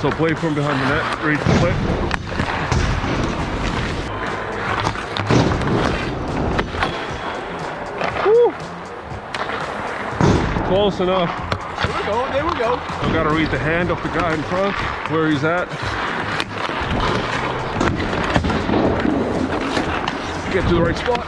So play from behind the net, reach the play. Woo! Close enough. There we go, there we go. I gotta read the hand of the guy in front, where he's at. Get to the right spot.